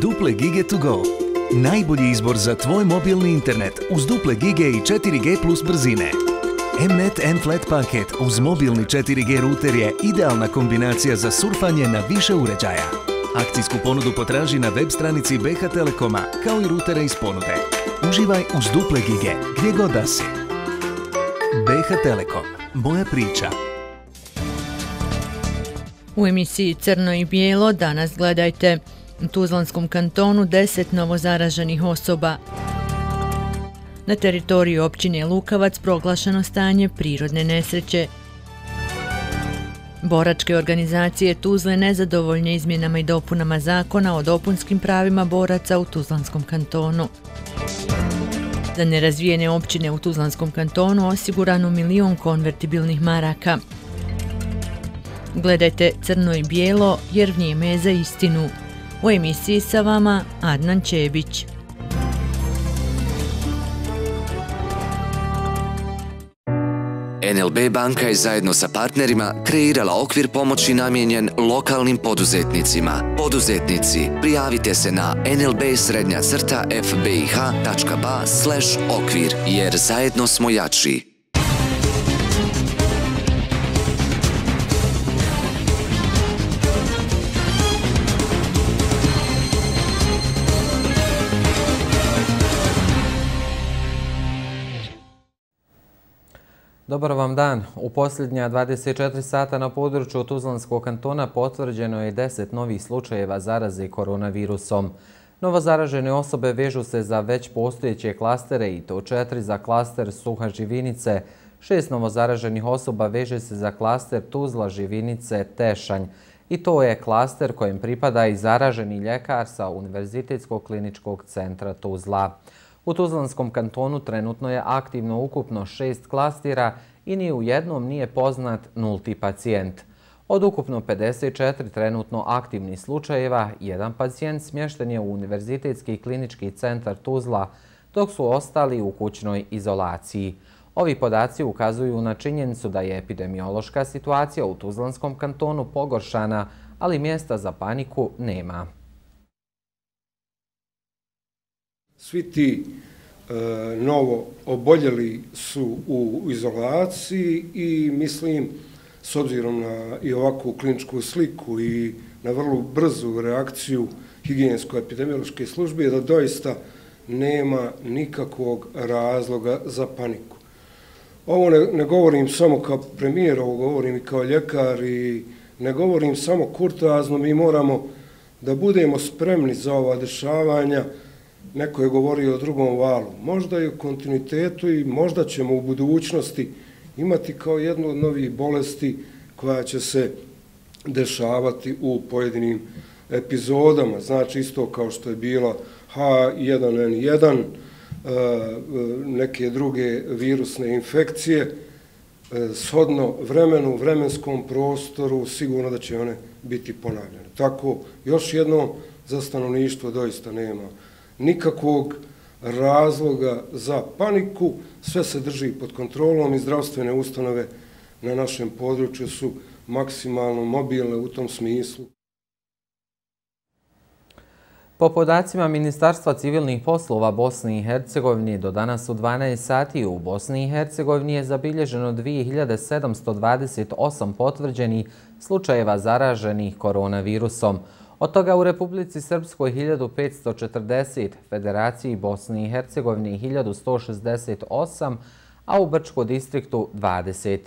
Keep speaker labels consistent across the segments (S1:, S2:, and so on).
S1: Duple Gige to go. Najbolji izbor za tvoj mobilni internet uz duple gige i 4G plus brzine. Mnet M-Flat paket uz mobilni 4G router je idealna kombinacija za surfanje na više uređaja. Akcijsku ponudu potraži na web stranici BH Telekoma, kao i rutere iz ponude. Uživaj uz duple gige, gdje god da si. BH Telekom. Moja priča.
S2: U emisiji Crno i bijelo danas gledajte Tuzlanskom kantonu 10 novozaraženih osoba. Na teritoriji općine Lukavac proglašeno stanje prirodne nesreće. Boračke organizacije Tuzle nezadovoljne izmjenama i dopunama zakona o dopunskim pravima boraca u Tuzlanskom kantonu. Za nerazvijene općine u Tuzlanskom kantonu osigurano milion konvertibilnih maraka. Gledajte Crno i Bijelo jer vrijeme je za istinu. U emisiji sa vama Adnan Čebić.
S3: NLB banka je zajedno sa partnerima kreirala okvir pomoći namjenjen lokalnim poduzetnicima. Poduzetnici, prijavite se na nlb srednja crta fbih.ba slash okvir jer zajedno smo jači.
S4: Dobar vam dan. U posljednja 24 sata na području Tuzlanskog kantona potvrđeno je 10 novih slučajeva zaraze koronavirusom. Novo zaražene osobe vežu se za već postojeće klastere i to četiri za klaster Suha Živinice, šest novozaraženih osoba veže se za klaster Tuzla Živinice Tešanj i to je klaster kojem pripada i zaraženi ljekar sa Univerzitetskog kliničkog centra Tuzla. U Tuzlanskom kantonu trenutno je aktivno ukupno šest klastira i ni u jednom nije poznat nulti pacijent. Od ukupno 54 trenutno aktivnih slučajeva, jedan pacijent smješten je u Univerzitetski klinički centar Tuzla, dok su ostali u kućnoj izolaciji. Ovi podaci ukazuju na činjenicu da je epidemiološka situacija u Tuzlanskom kantonu pogoršana, ali mjesta za paniku nema.
S5: Svi ti e, novo oboljeli su u izolaciji i mislim, s obzirom na i ovakvu kliničku sliku i na vrlo brzu reakciju higijensko-epidemiološke službe, da doista nema nikakvog razloga za paniku. Ovo ne, ne govorim samo kao premijer, ovo govorim i kao ljekar i ne govorim samo kurtoazno, mi moramo da budemo spremni za ova dešavanja, neko je govorio o drugom valu. Možda i u kontinuitetu i možda ćemo u budućnosti imati kao jednu od novih bolesti koja će se dešavati u pojedinim epizodama. Znači isto kao što je bila H1N1, e, neke druge virusne infekcije, e, shodno vremenu, vremenskom prostoru, sigurno da će one biti ponavljene. Tako, još jedno za stanovništvo doista nema nikakvog razloga za paniku, sve se drži pod kontrolom i zdravstvene ustanove na našem području su maksimalno mobilne u tom smislu.
S4: Po podacima Ministarstva civilnih poslova Bosne i Hercegovine, do danas u 12 sati u Bosni i Hercegovini je zabilježeno 2728 potvrđenih slučajeva zaraženih koronavirusom. Od toga u Republici Srpskoj 1540, Federaciji Bosni i Hercegovini 1168, a u Brčko distriktu 20.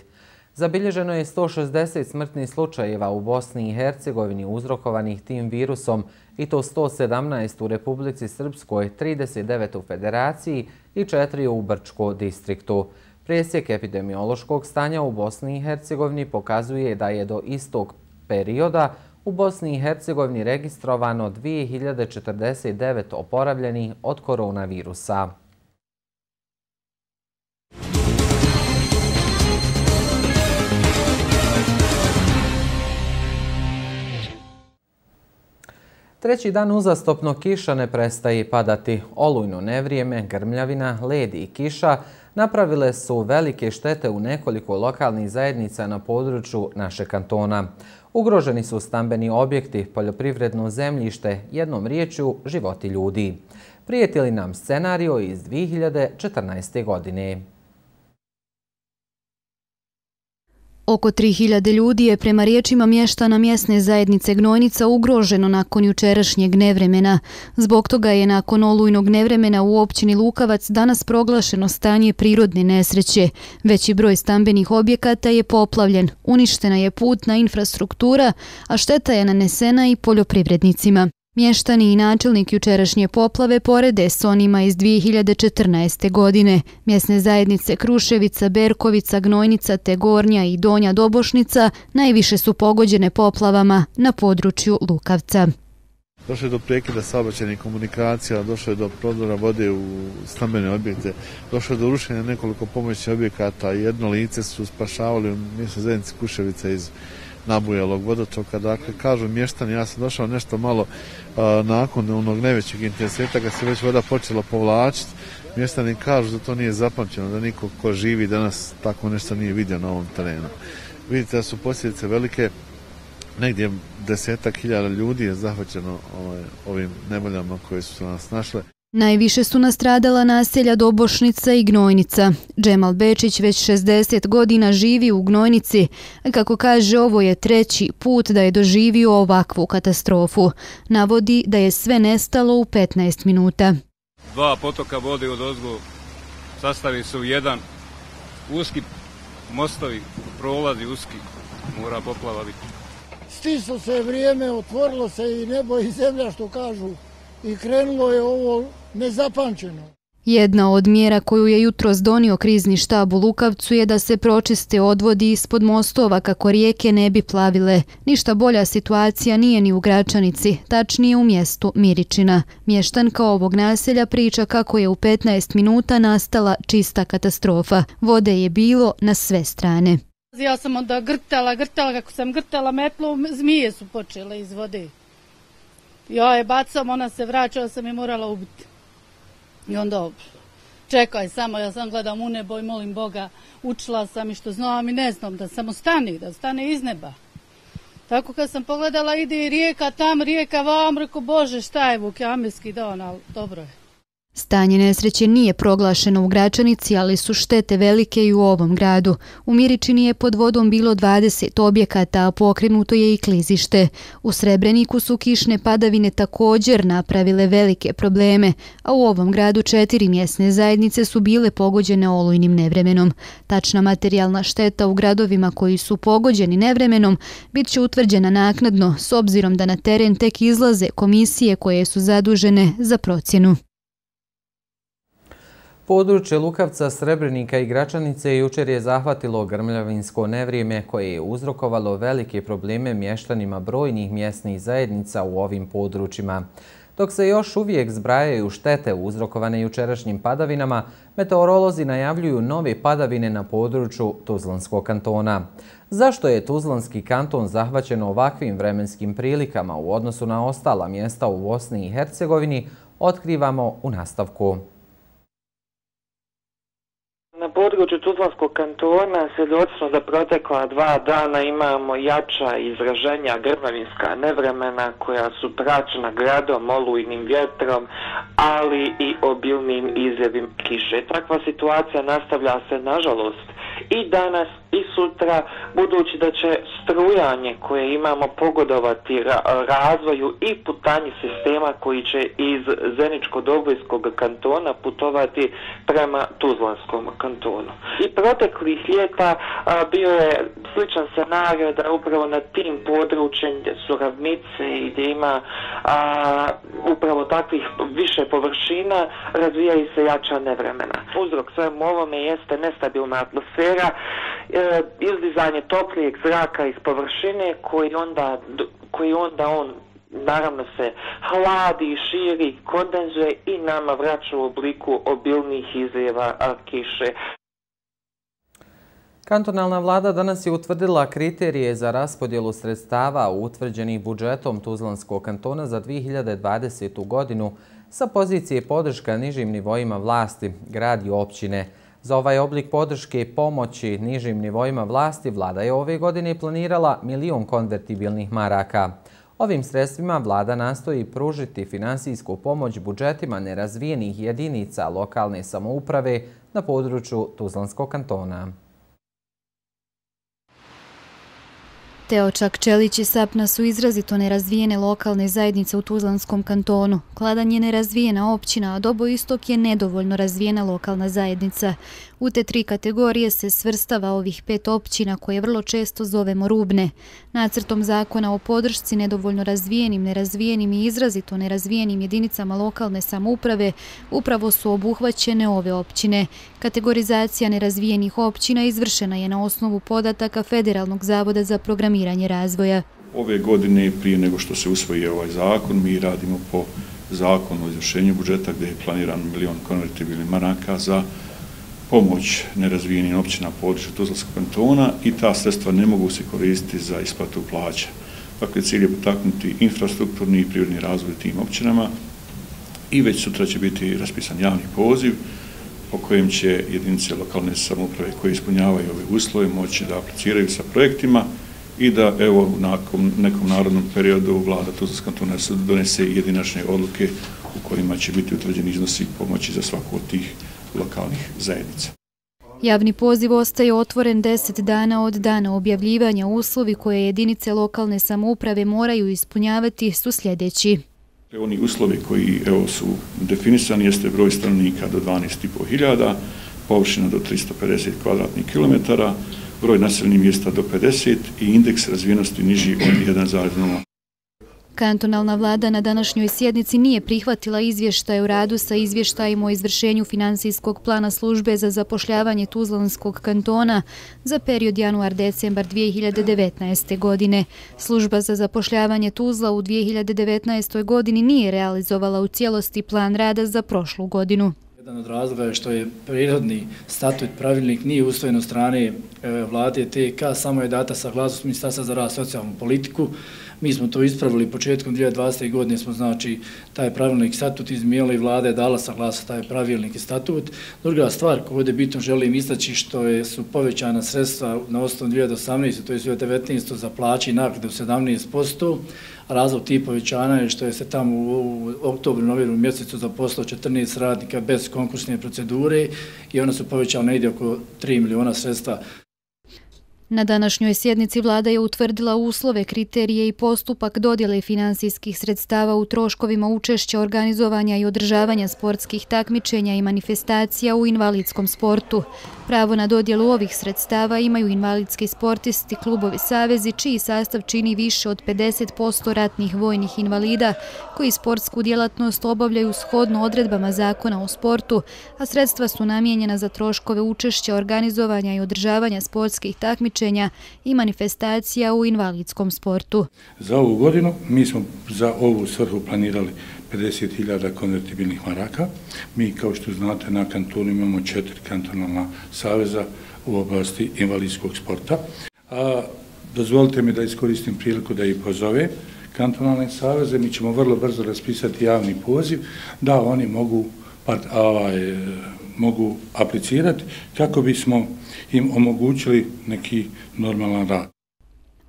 S4: Zabilježeno je 160 smrtnih slučajeva u Bosni i Hercegovini uzrokovanih tim virusom i to 117 u Republici Srpskoj, 39 u Federaciji i 4 u Brčko distriktu. Presjek epidemiološkog stanja u Bosni i Hercegovini pokazuje da je do istog perioda u Bosni i Hercegovini registrovano 2049 oporavljenih od koronavirusa. Treći dan uzastopno kiša ne prestaje padati. Olujno nevrijeme, grmljavina, led i kiša napravile su velike štete u nekoliko lokalnih zajednica na području naše kantona. Ugroženi su stambeni objekti, poljoprivredno zemljište, jednom riječju životi ljudi. Prijetili nam scenario iz 2014. godine.
S6: Oko 3000 ljudi je prema riječima mještana mjesne zajednice Gnojnica ugroženo nakon jučerašnjeg nevremena. Zbog toga je nakon olujnog nevremena u općini Lukavac danas proglašeno stanje prirodne nesreće. Veći broj stambenih objekata je poplavljen, uništena je putna infrastruktura, a šteta je nanesena i poljoprivrednicima. Mještani i načelnik jučerašnje poplave porede s onima iz 2014. godine. Mjesne zajednice Kruševica, Berkovica, Gnojnica, Tegornja i Donja Dobošnica najviše su pogođene poplavama na području Lukavca.
S7: Došlo je do prekida saobraćajnih komunikacija, došlo je do prodora vode u stambene objekte, došlo je do rušenja nekoliko pomoćnih objekata, jedno lice su spašavali u mjesne zajednici Kuševica iz nabujelog vodotoka. Dakle, kažu mještani, ja sam došao nešto malo a, nakon onog najvećeg intenziteta kad se već voda počela povlačiti, mještani kažu da to nije zapamćeno, da niko ko živi danas tako nešto nije vidio na ovom terenu. Vidite da su posljedice velike, negdje desetak hiljada ljudi je zahvaćeno ovaj, ovim neboljama koje su nas našle.
S6: Najviše su nastradala naselja Dobošnica i Gnojnica. Džemal Bečić već 60 godina živi u Gnojnici. Kako kaže, ovo je treći put da je doživio ovakvu katastrofu. Navodi da je sve nestalo u 15 minuta.
S8: Dva potoka vode od ozgo sastavi se u jedan uski mostovi, prolazi uski, mora poplava biti.
S9: Stislo se vrijeme, otvorilo se i nebo i zemlja što kažu i krenulo je ovo nezapamćeno.
S6: Jedna od mjera koju je jutro zdonio krizni štab u Lukavcu je da se pročiste odvodi ispod mostova kako rijeke ne bi plavile. Ništa bolja situacija nije ni u Gračanici, tačnije u mjestu Miričina. Mještanka ovog naselja priča kako je u 15 minuta nastala čista katastrofa. Vode je bilo na sve strane.
S10: Ja sam onda grtala, grtala, kako sam grtala metlu, zmije su počele iz vode. Ja je bacam, ona se vraća, sam je morala ubiti. I onda, čekaj samo, ja sam gledam u nebo i molim Boga, učila sam i što znam i ne znam, da samo stani, da stane iz neba. Tako kad sam pogledala, ide rijeka tam, rijeka vam, reko, Bože, šta je Vuk, jamirski dan, ali dobro je.
S6: Stanje nesreće nije proglašeno u Gračanici, ali su štete velike i u ovom gradu. U Miričini je pod vodom bilo 20 objekata, a pokrenuto je i klizište. U Srebreniku su kišne padavine također napravile velike probleme, a u ovom gradu četiri mjesne zajednice su bile pogođene olujnim nevremenom. Tačna materijalna šteta u gradovima koji su pogođeni nevremenom bit će utvrđena naknadno, s obzirom da na teren tek izlaze komisije koje su zadužene za procjenu.
S4: Područje Lukavca, Srebrenika i Gračanice jučer je zahvatilo grmljavinsko nevrijeme koje je uzrokovalo velike probleme mještanima brojnih mjesnih zajednica u ovim područjima. Dok se još uvijek zbrajaju štete uzrokovane jučerašnjim padavinama, meteorolozi najavljuju nove padavine na području Tuzlanskog kantona. Zašto je Tuzlanski kanton zahvaćen ovakvim vremenskim prilikama u odnosu na ostala mjesta u Bosni i Hercegovini, otkrivamo u nastavku.
S11: Području Tuzlanskog kantona svjedocno da protekla dva dana imamo jača izraženja grmavinska nevremena koja su praćena gradom, olujnim vjetrom, ali i obilnim izjevim kiše. Takva situacija nastavlja se, nažalost, i danas i sutra, budući da će strujanje koje imamo pogodovati razvoju i putanji sistema koji će iz Zeničko-Dobojskog kantona putovati prema Tuzlanskom kantonu. I proteklih ljeta a, bio je sličan scenario da upravo na tim područjem gdje su ravnice i gdje ima a, upravo takvih više površina razvijaju se jača nevremena. Uzrok svemu ovome jeste nestabilna atmosfera e, izdizanje toplijeg zraka iz površine koji onda, koji onda on naravno se hladi, širi, kondenzuje i nama vraća u obliku obilnih izljeva kiše.
S4: Kantonalna vlada danas je utvrdila kriterije za raspodjelu sredstava utvrđenih budžetom Tuzlanskog kantona za 2020. godinu sa pozicije podrška nižim nivoima vlasti, grad i općine. Za ovaj oblik podrške i pomoći nižim nivoima vlasti vlada je ove godine planirala milion konvertibilnih maraka. Ovim sredstvima vlada nastoji pružiti finansijsku pomoć budžetima nerazvijenih jedinica lokalne samouprave na području Tuzlanskog kantona.
S6: Teočak, Čelić i Sapna su izrazito nerazvijene lokalne zajednice u Tuzlanskom kantonu. Kladan je nerazvijena općina, a Doboistok je nedovoljno razvijena lokalna zajednica. U te tri kategorije se svrstava ovih pet općina koje vrlo često zovemo rubne. Nacrtom zakona o podršci nedovoljno razvijenim, nerazvijenim i izrazito nerazvijenim jedinicama lokalne samouprave upravo su obuhvaćene ove općine. Kategorizacija nerazvijenih općina izvršena je na osnovu podataka Federalnog zavoda za programiranje razvoja.
S12: Ove godine, prije nego što se usvoji ovaj zakon, mi radimo po zakonu o izvršenju budžeta gdje je planiran milion konvertibilnih maraka za pomoć nerazvijenim općina područja Tuzlanskog kantona i ta sredstva ne mogu se koristiti za isplatu plaća. Dakle, cilj je potaknuti infrastrukturni i prirodni razvoj tim općinama i već sutra će biti raspisan javni poziv po kojem će jedinice lokalne samouprave koje ispunjavaju ove uslove moći da apliciraju sa projektima i da evo nakon nekom narodnom periodu vlada Tuzlanskog kantona donese jedinačne odluke u kojima će biti utvrđeni iznosi pomoći za svaku od tih lokalnih zajednica.
S6: Javni poziv ostaje otvoren 10 dana od dana objavljivanja uslovi koje jedinice lokalne samouprave moraju ispunjavati su sljedeći.
S12: Oni uslovi koji evo, su definisani jeste broj stanovnika do 12.500, površina do 350 kvadratnih kilometara, broj naseljenih mjesta do 50 i indeks razvijenosti niži od 1,0.
S6: Kantonalna vlada na današnjoj sjednici nije prihvatila izvještaj u radu sa izvještajem o izvršenju finansijskog plana službe za zapošljavanje Tuzlanskog kantona za period januar-decembar 2019. godine. Služba za zapošljavanje Tuzla u 2019. godini nije realizovala u cijelosti plan rada za prošlu godinu.
S13: Jedan od razloga je što je prirodni statut pravilnik nije usvojen od strane e, vlade TK, samo je data saglasnost Ministarstva za rad socijalnu politiku. Mi smo to ispravili početkom 2020. godine, smo znači taj pravilnik statut izmijeli i vlada je dala saglasnost taj pravilnik i statut. Druga stvar koju ovdje bitno želim istaći što je, su povećana sredstva na osnovu 2018. to je 2019. za plaći i nagrade u 17%, Razlog tih povećana je što je se tamo u oktobru, novembru mjesecu zaposlao 14 radnika bez konkursne procedure i ona su povećala negdje oko 3 miliona sredstva.
S6: Na današnjoj sjednici vlada je utvrdila uslove, kriterije i postupak dodjele finansijskih sredstava u troškovima učešća organizovanja i održavanja sportskih takmičenja i manifestacija u invalidskom sportu. Pravo na dodjelu ovih sredstava imaju invalidski sportisti, klubovi savezi, čiji sastav čini više od 50% ratnih vojnih invalida, koji sportsku djelatnost obavljaju shodno odredbama zakona o sportu, a sredstva su namijenjena za troškove učešća organizovanja i održavanja sportskih takmičenja i manifestacija u invalidskom sportu.
S14: Za ovu godinu mi smo za ovu svrhu planirali 50.000 konvertibilnih maraka. Mi, kao što znate, na kantonu imamo četiri kantonalna saveza u oblasti invalidskog sporta. A, dozvolite mi da iskoristim priliku da ih pozove kantonalne saveze. Mi ćemo vrlo brzo raspisati javni poziv da oni mogu, part, ovaj, mogu aplicirati kako bismo im omogućili neki normalan rad.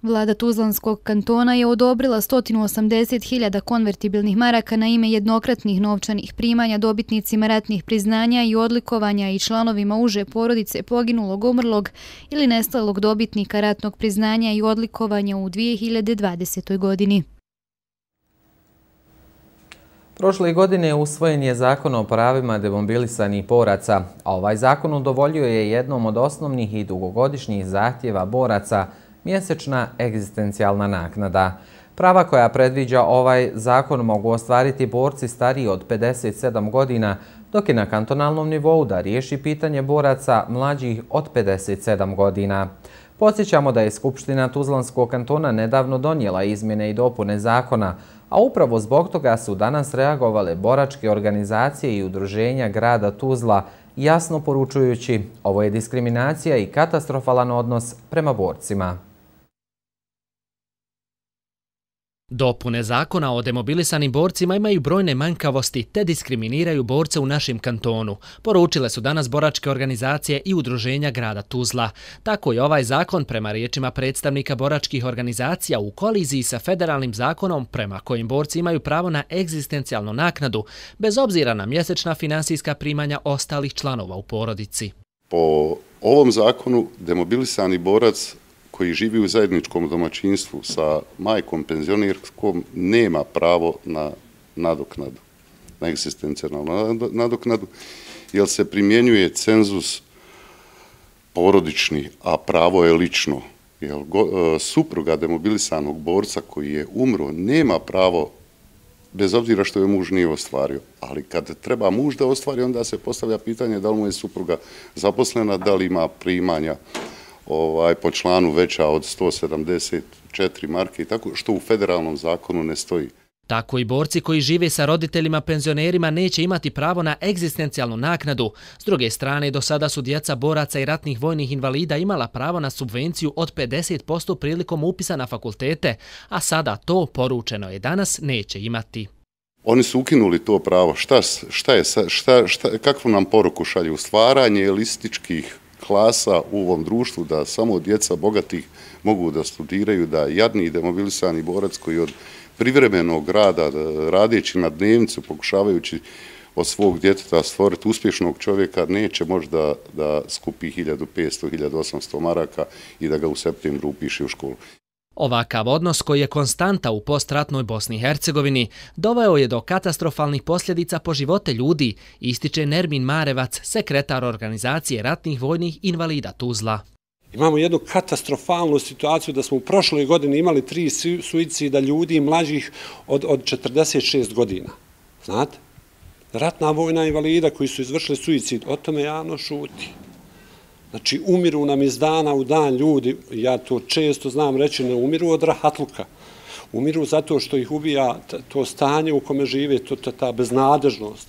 S6: Vlada Tuzlanskog kantona je odobrila 180.000 konvertibilnih maraka na ime jednokratnih novčanih primanja dobitnicima ratnih priznanja i odlikovanja i članovima uže porodice poginulog, umrlog ili nestalog dobitnika ratnog priznanja i odlikovanja u 2020. godini.
S4: Prošle godine usvojen je zakon o pravima demobilisanih boraca, a ovaj zakon udovoljuje jednom od osnovnih i dugogodišnjih zahtjeva boraca – mjesečna egzistencijalna naknada. Prava koja predviđa ovaj zakon mogu ostvariti borci stariji od 57 godina, dok je na kantonalnom nivou da riješi pitanje boraca mlađih od 57 godina. Podsjećamo da je Skupština Tuzlanskog kantona nedavno donijela izmjene i dopune zakona, a upravo zbog toga su danas reagovale boračke organizacije i udruženja grada Tuzla, jasno poručujući ovo je diskriminacija i katastrofalan odnos prema borcima.
S15: Dopune zakona o demobilisanim borcima imaju brojne manjkavosti te diskriminiraju borce u našem kantonu. Poručile su danas boračke organizacije i udruženja grada Tuzla. Tako je ovaj zakon prema riječima predstavnika boračkih organizacija u koliziji sa federalnim zakonom prema kojim borci imaju pravo na egzistencijalnu naknadu bez obzira na mjesečna finansijska primanja ostalih članova u porodici.
S16: Po ovom zakonu demobilisani borac koji živi u zajedničkom domaćinstvu sa majkom penzionirkom nema pravo na nadoknadu, na egzistencijalnu nadoknadu, jer se primjenjuje cenzus porodični, a pravo je lično. Jer e, supruga demobilisanog borca koji je umro nema pravo bez obzira što je muž nije ostvario. Ali kad treba muž da ostvari, onda se postavlja pitanje da li mu je supruga zaposlena, da li ima primanja ovaj, po članu veća od 174 marke i tako, što u federalnom zakonu ne stoji.
S15: Tako i borci koji žive sa roditeljima penzionerima neće imati pravo na egzistencijalnu naknadu. S druge strane, do sada su djeca boraca i ratnih vojnih invalida imala pravo na subvenciju od 50% prilikom upisa na fakultete, a sada to, poručeno je danas, neće imati.
S16: Oni su ukinuli to pravo. Šta, šta je, šta, šta, kakvu nam poruku šalju? Stvaranje lističkih klasa u ovom društvu, da samo djeca bogatih mogu da studiraju, da jadni i demobilisani borac koji od privremenog rada, e, radeći na dnevnicu, pokušavajući od svog djeteta stvoriti uspješnog čovjeka, neće možda da skupi 1500-1800 maraka i da ga u septembru upiše u školu.
S15: Ovakav odnos koji je konstanta u postratnoj Bosni i Hercegovini doveo je do katastrofalnih posljedica po živote ljudi, ističe Nermin Marevac, sekretar organizacije ratnih vojnih invalida Tuzla.
S17: Imamo jednu katastrofalnu situaciju da smo u prošloj godini imali tri suicida ljudi mlađih od, od 46 godina. Znate? Ratna vojna invalida koji su izvršili suicid, o tome javno šuti. Znači, umiru nam iz dana u dan ljudi, ja to često znam reći, ne umiru od rahatluka. Umiru zato što ih ubija to stanje u kome žive, to, to, ta beznadežnost.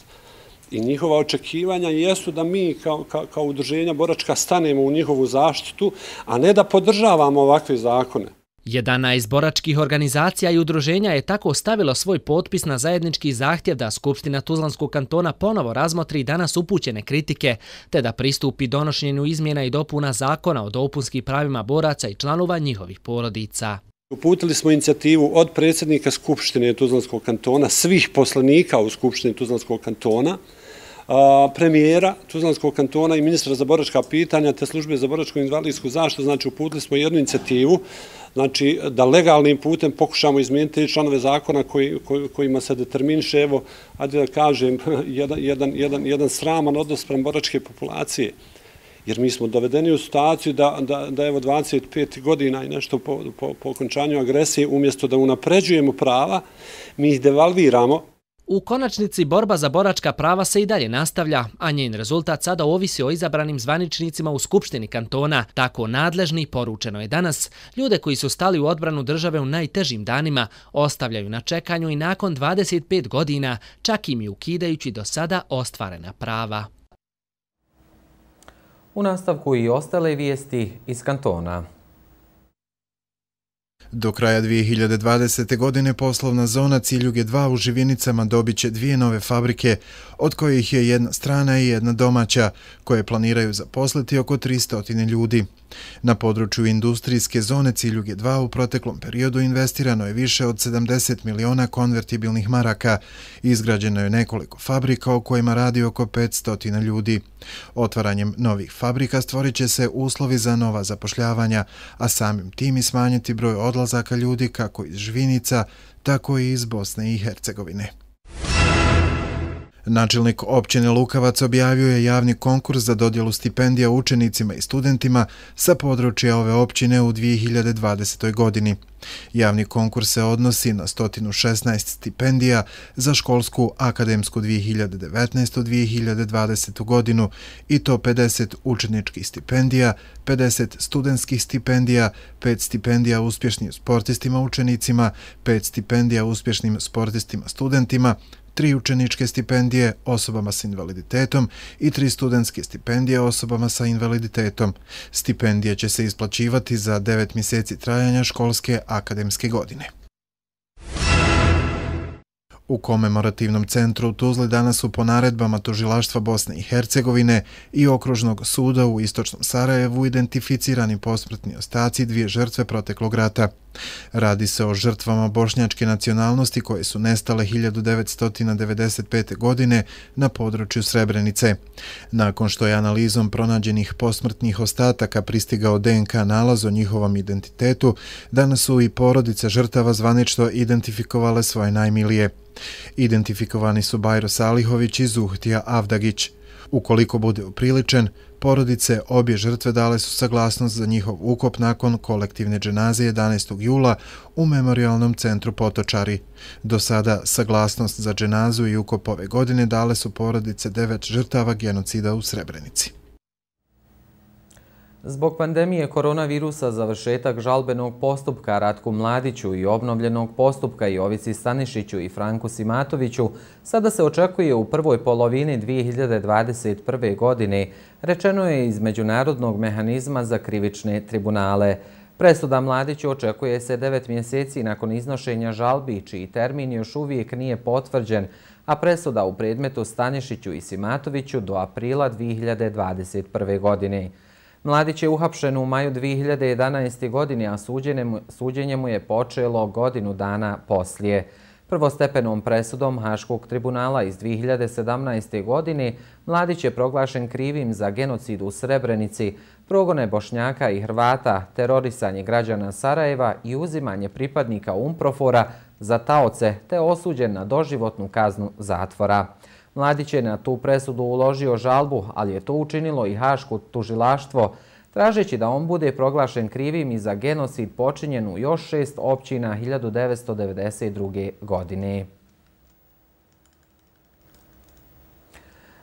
S17: I njihova očekivanja jesu da mi kao, kao, kao udruženja boračka stanemo u njihovu zaštitu, a ne da podržavamo ovakve zakone.
S15: Jedana iz boračkih organizacija i udruženja je tako stavilo svoj potpis na zajednički zahtjev da Skupština Tuzlanskog kantona ponovo razmotri danas upućene kritike, te da pristupi donošenju izmjena i dopuna zakona o dopunskim pravima boraca i članova njihovih porodica.
S17: Uputili smo inicijativu od predsjednika Skupštine Tuzlanskog kantona, svih poslanika u Skupštini Tuzlanskog kantona, premijera Tuzlanskog kantona i ministra za boračka pitanja te službe za boračku invalidsku zaštitu, znači uputili smo jednu inicijativu znači da legalnim putem pokušamo izmijeniti članove zakona koji, koji, kojima se determiniše, evo, ajde da kažem, jedan, jedan, jedan, jedan sraman odnos prema boračke populacije. Jer mi smo dovedeni u situaciju da, da, da evo 25 godina i nešto po, po, po okončanju agresije, umjesto da unapređujemo prava, mi ih devalviramo.
S15: U konačnici borba za boračka prava se i dalje nastavlja, a njen rezultat sada ovisi o izabranim zvaničnicima u Skupštini kantona. Tako nadležni, poručeno je danas, ljude koji su stali u odbranu države u najtežim danima ostavljaju na čekanju i nakon 25 godina, čak im i ukidajući do sada ostvarena prava.
S4: U nastavku i ostale vijesti iz kantona.
S18: Do kraja 2020. godine poslovna zona Ciljuge 2 u Živinicama dobit će dvije nove fabrike, od kojih je jedna strana i jedna domaća, koje planiraju zaposliti oko 300 ljudi. Na području industrijske zone Ciljuge 2 u proteklom periodu investirano je više od 70 miliona konvertibilnih maraka izgrađeno je nekoliko fabrika o kojima radi oko 500 ljudi. Otvaranjem novih fabrika stvorit će se uslovi za nova zapošljavanja, a samim tim i smanjiti broj odlazaka ljudi kako iz Žvinica, tako i iz Bosne i Hercegovine. Načelnik općine Lukavac objavio je javni konkurs za dodjelu stipendija učenicima i studentima sa područja ove općine u 2020. godini. Javni konkurs se odnosi na 116 stipendija za školsku akademsku 2019-2020. godinu i to 50 učeničkih stipendija, 50 studentskih stipendija, 5 stipendija uspješnim sportistima učenicima, 5 stipendija uspješnim sportistima studentima, tri učeničke stipendije osobama sa invaliditetom i tri studentske stipendije osobama sa invaliditetom. Stipendije će se isplaćivati za 9 mjeseci trajanja školske akademske godine. U komemorativnom centru u Tuzli danas su po naredbama tužilaštva Bosne i Hercegovine i okružnog suda u Istočnom Sarajevu identificirani posmrtni ostaci dvije žrtve proteklog rata. Radi se o žrtvama bošnjačke nacionalnosti koje su nestale 1995. godine na području Srebrenice. Nakon što je analizom pronađenih posmrtnih ostataka pristigao DNK nalaz o njihovom identitetu, danas su i porodice žrtava zvanično identifikovale svoje najmilije. Identifikovani su Bajro Salihović i Zuhtija Avdagić. Ukoliko bude upriličen, porodice obje žrtve dale su saglasnost za njihov ukop nakon kolektivne dženaze 11. jula u Memorialnom centru Potočari. Do sada saglasnost za dženazu i ukop ove godine dale su porodice devet žrtava genocida u Srebrenici.
S4: Zbog pandemije koronavirusa završetak žalbenog postupka Ratku Mladiću i obnovljenog postupka Jovici Stanišiću i Franku Simatoviću sada se očekuje u prvoj polovini 2021. godine, rečeno je iz Međunarodnog mehanizma za krivične tribunale. Presuda Mladiću očekuje se devet mjeseci nakon iznošenja žalbi, čiji termin još uvijek nije potvrđen, a presuda u predmetu Stanišiću i Simatoviću do aprila 2021. godine. Mladić je uhapšen u maju 2011. godine, a suđenje mu je počelo godinu dana poslije. Prvostepenom presudom Haškog tribunala iz 2017. godine Mladić je proglašen krivim za genocid u Srebrenici, progone Bošnjaka i Hrvata, terorisanje građana Sarajeva i uzimanje pripadnika Umprofora za taoce te osuđen na doživotnu kaznu zatvora. Mladić je na tu presudu uložio žalbu, ali je to učinilo i Haško tužilaštvo, tražeći da on bude proglašen krivim i za genocid počinjen u još šest općina 1992. godine.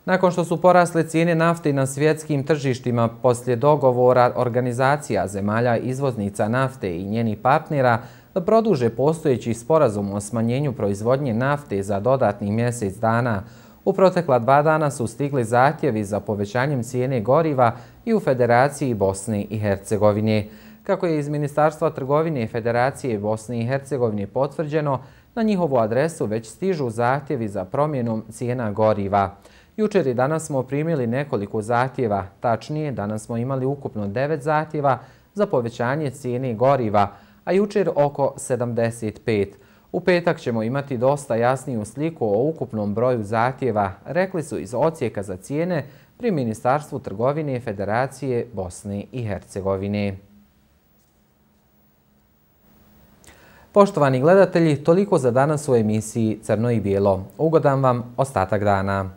S4: Nakon što su porasle cijene nafte na svjetskim tržištima poslije dogovora organizacija zemalja izvoznica nafte i njeni partnera da produže postojeći sporazum o smanjenju proizvodnje nafte za dodatni mjesec dana, U protekla dva dana su stigli zahtjevi za povećanjem cijene goriva i u Federaciji Bosne i Hercegovine. Kako je iz Ministarstva trgovine Federacije Bosne i Hercegovine potvrđeno, na njihovu adresu već stižu zahtjevi za promjenom cijena goriva. Jučer i danas smo primili nekoliko zahtjeva, tačnije danas smo imali ukupno 9 zahtjeva za povećanje cijene goriva, a jučer oko 75. U petak ćemo imati dosta jasniju sliku o ukupnom broju zahtjeva, rekli su iz ocijeka za cijene pri Ministarstvu trgovine Federacije Bosne i Hercegovine. Poštovani gledatelji, toliko za danas u emisiji Crno i Bijelo. Ugodan vam ostatak dana.